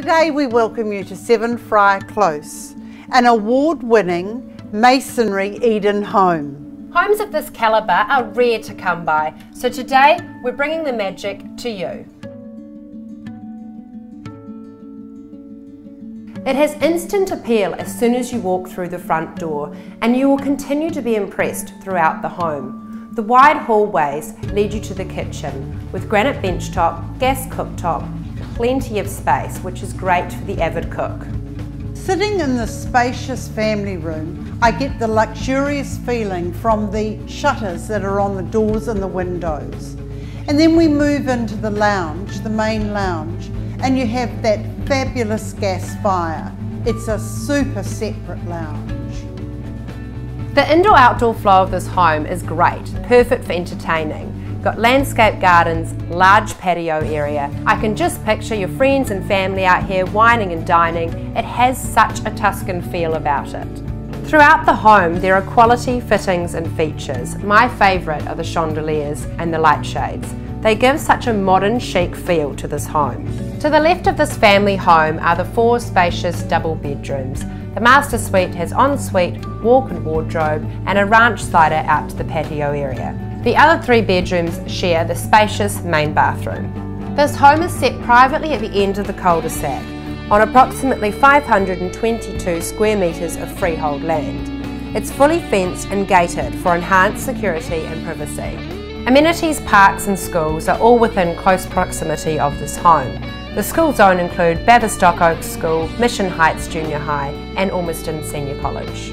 Today we welcome you to Seven Friar Close, an award-winning masonry Eden home. Homes of this calibre are rare to come by, so today we're bringing the magic to you. It has instant appeal as soon as you walk through the front door, and you will continue to be impressed throughout the home. The wide hallways lead you to the kitchen, with granite benchtop, gas cooktop, plenty of space, which is great for the avid cook. Sitting in the spacious family room, I get the luxurious feeling from the shutters that are on the doors and the windows. And then we move into the lounge, the main lounge, and you have that fabulous gas fire. It's a super separate lounge. The indoor-outdoor flow of this home is great, perfect for entertaining. Got landscape gardens, large patio area. I can just picture your friends and family out here wining and dining. It has such a Tuscan feel about it. Throughout the home there are quality fittings and features. My favourite are the chandeliers and the light shades. They give such a modern chic feel to this home. To the left of this family home are the four spacious double bedrooms. The master suite has ensuite, walk-in wardrobe and a ranch slider out to the patio area. The other three bedrooms share the spacious main bathroom. This home is set privately at the end of the cul-de-sac on approximately 522 square metres of freehold land. It's fully fenced and gated for enhanced security and privacy. Amenities, parks and schools are all within close proximity of this home. The school zone include Baverstock Oaks School, Mission Heights Junior High and Ormiston Senior College.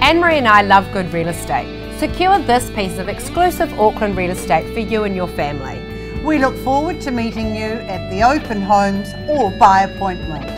Anne-Marie and I love good real estate Secure this piece of exclusive Auckland real estate for you and your family. We look forward to meeting you at the open homes or by appointment.